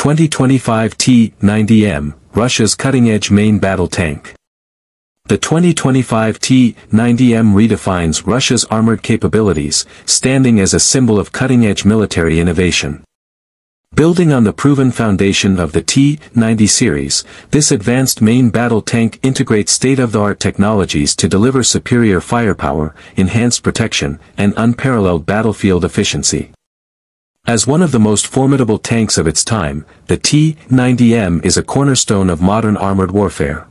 2025 T-90M, Russia's cutting-edge main battle tank. The 2025 T-90M redefines Russia's armored capabilities, standing as a symbol of cutting-edge military innovation. Building on the proven foundation of the T-90 series, this advanced main battle tank integrates state-of-the-art technologies to deliver superior firepower, enhanced protection, and unparalleled battlefield efficiency. As one of the most formidable tanks of its time, the T-90M is a cornerstone of modern armored warfare.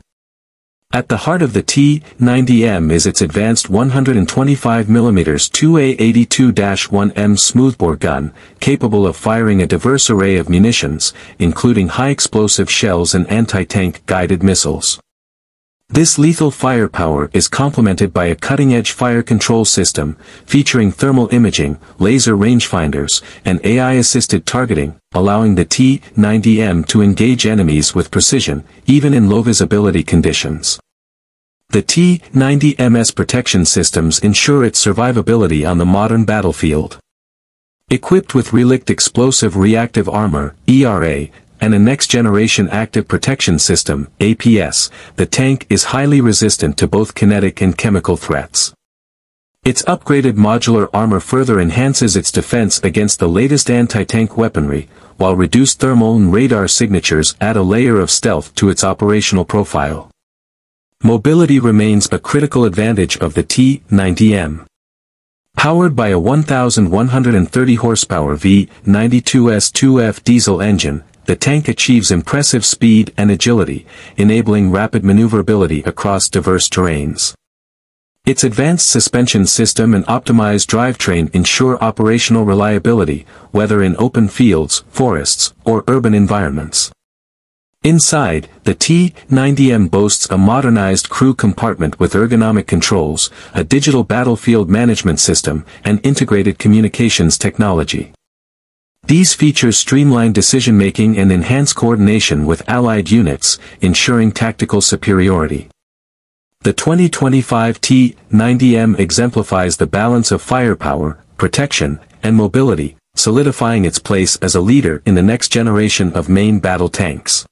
At the heart of the T-90M is its advanced 125mm 2A82-1M smoothbore gun, capable of firing a diverse array of munitions, including high-explosive shells and anti-tank guided missiles. This lethal firepower is complemented by a cutting-edge fire control system, featuring thermal imaging, laser rangefinders, and AI-assisted targeting, allowing the T-90M to engage enemies with precision, even in low-visibility conditions. The T-90M's protection systems ensure its survivability on the modern battlefield. Equipped with Relikt Explosive Reactive Armor, ERA, and a next-generation active protection system, APS, the tank is highly resistant to both kinetic and chemical threats. Its upgraded modular armor further enhances its defense against the latest anti-tank weaponry, while reduced thermal and radar signatures add a layer of stealth to its operational profile. Mobility remains a critical advantage of the T-90M. Powered by a 1,130 horsepower V92S2F diesel engine, the tank achieves impressive speed and agility, enabling rapid maneuverability across diverse terrains. Its advanced suspension system and optimized drivetrain ensure operational reliability, whether in open fields, forests, or urban environments. Inside, the T-90M boasts a modernized crew compartment with ergonomic controls, a digital battlefield management system, and integrated communications technology. These features streamline decision-making and enhance coordination with allied units, ensuring tactical superiority. The 2025 T-90M exemplifies the balance of firepower, protection, and mobility, solidifying its place as a leader in the next generation of main battle tanks.